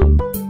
Bye.